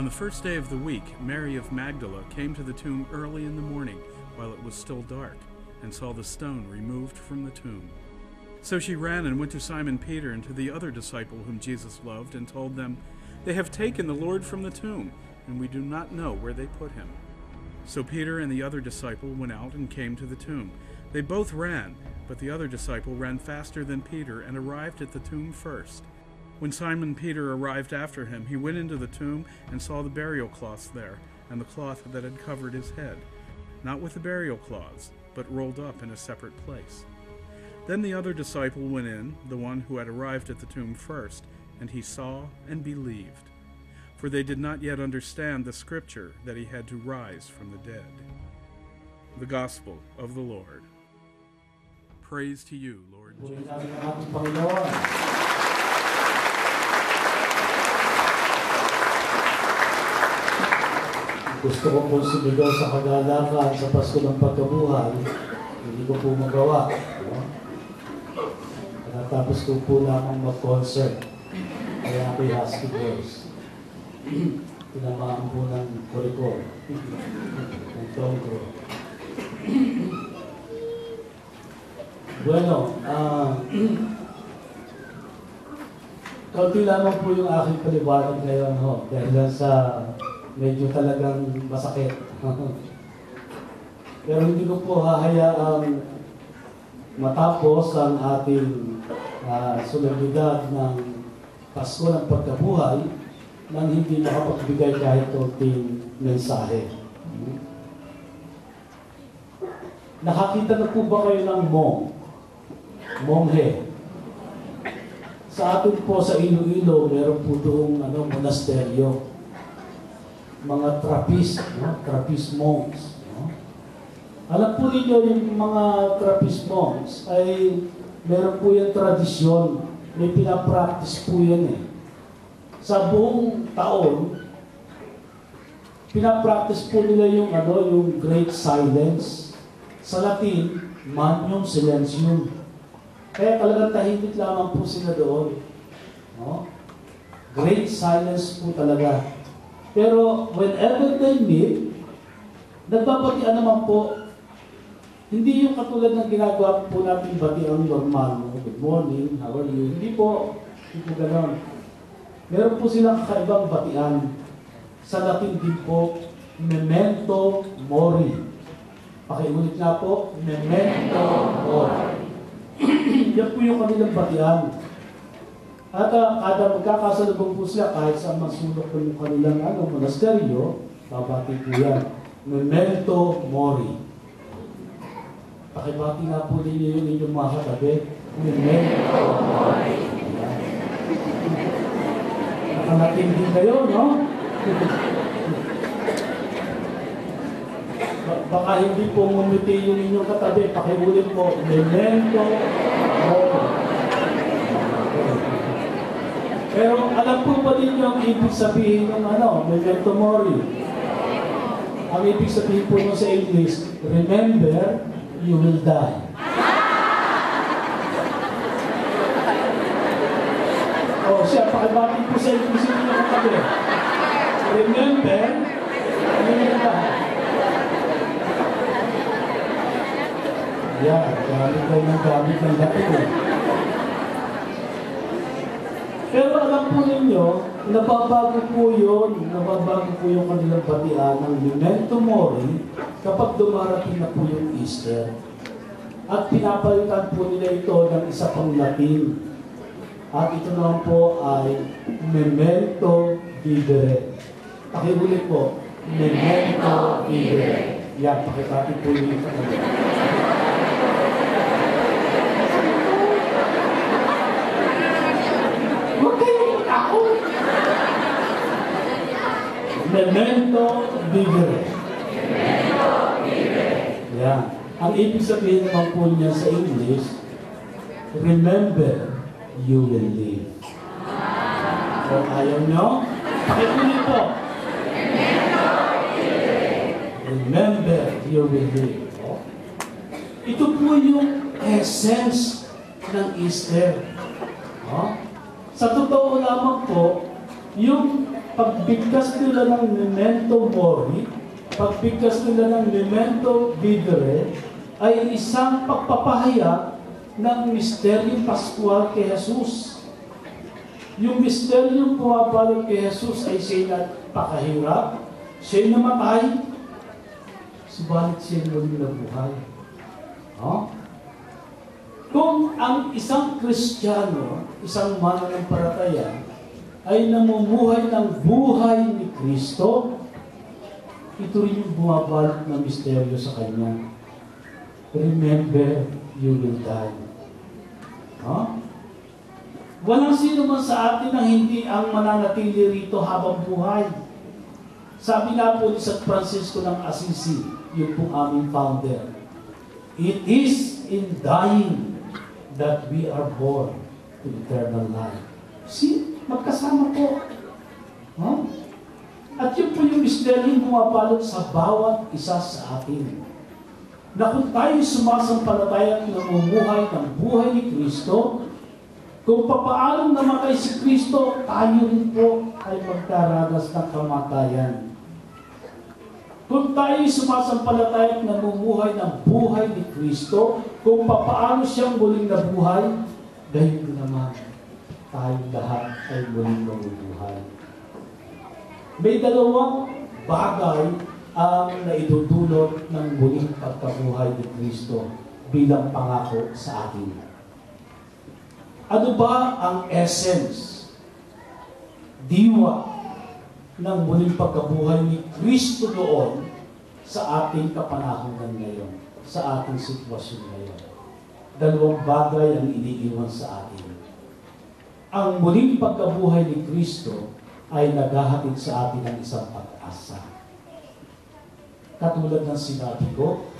On the first day of the week, Mary of Magdala came to the tomb early in the morning while it was still dark and saw the stone removed from the tomb. So she ran and went to Simon Peter and to the other disciple whom Jesus loved and told them, They have taken the Lord from the tomb, and we do not know where they put him. So Peter and the other disciple went out and came to the tomb. They both ran, but the other disciple ran faster than Peter and arrived at the tomb first. When Simon Peter arrived after him, he went into the tomb and saw the burial cloths there, and the cloth that had covered his head, not with the burial cloths, but rolled up in a separate place. Then the other disciple went in, the one who had arrived at the tomb first, and he saw and believed. For they did not yet understand the scripture that he had to rise from the dead. The Gospel of the Lord. Praise to you, Lord Jesus. Gusto ko po sumigaw sa kagalakan sa Pasko ng Pagkabuhay. Hindi ko po magawa. Natapos ko po lamang mag-concert. Kaya ako'y husky voice. Tinamaan po ng korikor. ng tongko. Bueno, ah... Kaunti lamang po yung aking paliwanag ngayon ho. Dahil sa medyo talagang masakit. Pero hindi ko po hahayaang matapos ang ating uh, solemnidad ng Pasko ng Pagkabuhay nang hindi makapagbigay kahit konting mensahe. Nakakita na po ba kayo ng mong? Monghe. Sa atin po sa Iloilo, meron po doong ano, monasteryo mga trapist, no? trapist monks. No? Alam po ninyo yung mga trapist monks ay meron po yung tradisyon, may pinapractice po yan eh. Sa buong taon, pinapractice po nila yung ano, yung great silence. Sa Latin, manium silencium. Kaya talagang tahimik lamang po sila doon. No? Great silence po talaga. Pero whenever they meet, nagbabatian naman po, hindi yung katulad ng ginagawa po natin batiang normal. Good morning, how are you? Hindi po, hindi po ganon. Meron po silang kakaibang batian. Sa Latin din po, memento mori. Pakiulit nga po, memento mori. Yan po yung kanilang batian. At uh, kada magkakasalubong po sila kahit sa masulok ng kanilang ano, monasteryo, babati po yan. Memento Mori. Pakibati nga po ninyo yun inyong mga katabi. Memento Mori. Nakanatin din kayo, no? Baka hindi po ngumiti yung inyong katabi. Pakiulit po, Memento Mori. Pero alam po ba ninyo ang ibig sabihin ng ano, memento mori? Ang ibig sabihin po mo sa English, remember, you will die. O oh, siya, pakibati po sa English ninyo ng kabi. Remember, you will die. Yan, gamit kayo ng gamit ng dati eh. Pero alam po ninyo, nababago po yun, nababago po yung kanilang batian ng memento mori kapag dumarating na po yung Easter. At pinapalitan po nila ito ng isa pang Latin. At ito naman po ay memento vivere. Pakiulit po, memento vivere. Yan, pakitati po yung ito. Memento vivere. Memento vivere. Yan. Ang ibig sabihin naman po niya sa English, remember, you will live. So, ayaw nyo? Pakikinig po. Remember, you will live. Ito po yung essence ng Easter. Oh? Sa totoo lamang po, yung pagbigkas nila ng memento mori, pagbigkas nila ng memento vivere, ay isang pagpapahayag ng misteryong Pascual kay Jesus. Yung misteryong pumabalot kay Jesus ay siya na pakahirap, siya namatay, subalit siya muling nabuhay. Huh? Kung ang isang Kristiyano, isang mananampalataya, ay namumuhay ng buhay ni Kristo, ito rin yung bumabalot ng misteryo sa Kanya. Remember, you will die. Huh? Walang sino man sa atin ang hindi ang mananatili rito habang buhay. Sabi nga po ni San Francisco ng Assisi, yun pong aming founder, It is in dying that we are born to eternal life. See, magkasama po. Huh? At yun po yung misteryong bumabalot sa bawat isa sa atin. Na kung tayo sumasampalataya at namumuhay ng buhay ni Kristo, kung papaanong namatay si Kristo, tayo rin po ay magdaranas ng kamatayan. Kung tayo sumasampalataya at namumuhay ng buhay ni Kristo, kung papaano siyang muling nabuhay, gayon naman, tayong lahat ay muling mabubuhay. May dalawang bagay ang naidudulot ng muling pagkabuhay ni Kristo bilang pangako sa atin. Ano ba ang essence, diwa ng muling pagkabuhay ni Kristo doon sa ating kapanahonan ngayon, sa ating sitwasyon ngayon? Dalawang bagay ang iniiwan sa atin. Ang muling pagkabuhay ni Kristo ay naghahatid sa atin ng isang pag-asa. Katulad ng sinabi ko,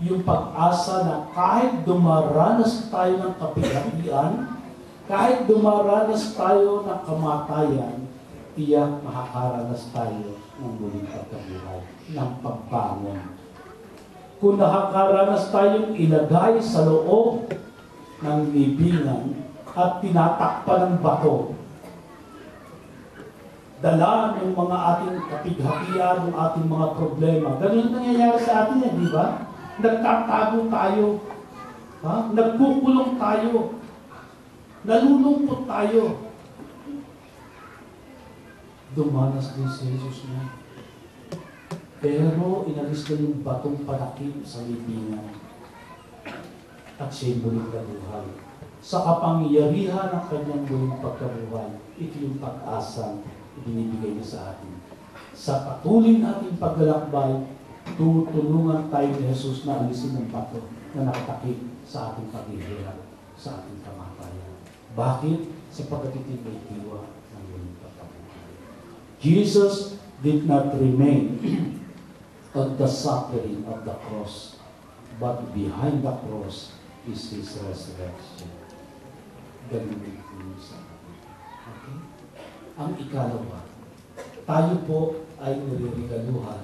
yung pag-asa na kahit dumaranas tayo ng kapigatian, kahit dumaranas tayo ng kamatayan, tiyak makakaranas tayo ng muling pagkabuhay, ng pagbangon. Kung nakakaranas tayong ilagay sa loob ng libingan at tinatakpan ng bato, dala ng mga ating kapighatian, ng ating mga problema. Ganun nangyayari sa atin yan, di ba? Nagtatago tayo. Ha? Nagkukulong tayo. Nalulungkot tayo. Dumanas din si Jesus na. Pero inalis na yung batong panakip sa libingan. At siya'y muling nabuhay. Sa kapangyarihan ng kanyang muling pagkabuhay, ito yung pag-asa binibigay niya sa atin. Sa patuloy nating paglalakbay, tutulungan tayo ni Jesus na alisin ng bato na nakatakip sa ating paghihirap, sa ating kamatayan. Bakit? Sapagkat ito'y may diwa ng muling pagkabuhay. Jesus did not remain on the suffering of the cross, but behind the cross is His resurrection. Ganun din po yun sa atin. Okay? Ang ikalawa, tayo po ay nililigaluhan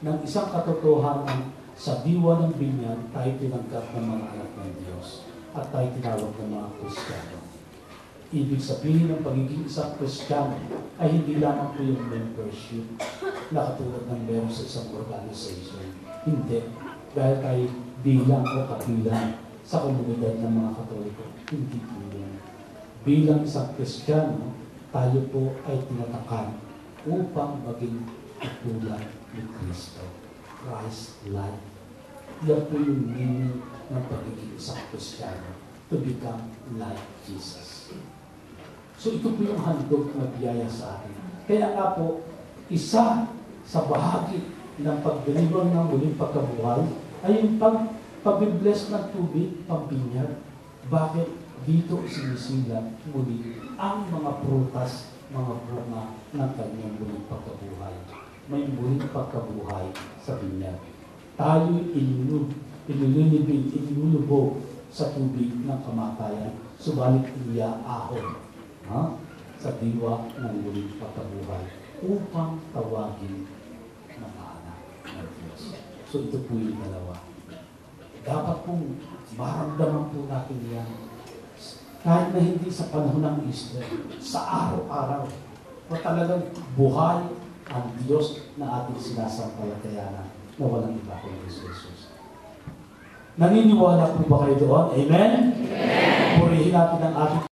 ng isang katotohanan sa diwa ng binyan, tayo tinanggap ng mga anak ng Diyos at tayo tinawag ng mga Kristiyano. Ibig sabihin ng pagiging isang Kristiyano ay hindi lamang po yung membership na katulad ng meron sa isang organization. Hindi. Dahil tayo bilang o kabilang sa komunidad ng mga Katoliko. Hindi po yan. Bilang isang Kristiyano, tayo po ay tinatakan upang maging katulad ni Kristo. Christ-like. Yan po yung meaning ng pagiging isang Kristiyano to become like Jesus. So ito po yung handog na biyaya sa atin. Kaya nga po, isa sa bahagi ng pagdeliver ng muling pagkabuhay ay yung pag pabibless ng tubig, pambinyag. Bakit? Dito sinisilat muli ang mga prutas, mga bunga ng kanyang muling pagkabuhay. May muling pagkabuhay sa binyag. Tayo inulub, inulunibig, inulubog sa tubig ng kamatayan, subalit iyaahon ha? sa diwa ng muling pagkabuhay upang tawagin mga anak ng Diyos. So ito po yung dalawa. Dapat pong maramdaman po natin yan kahit na hindi sa panahon ng Easter, sa araw-araw. o talagang buhay ang Diyos na ating sinasampalatayanan na walang iba kundi si Jesus. Naniniwala po ba kayo doon? Amen? Amen. Purihin natin ang ating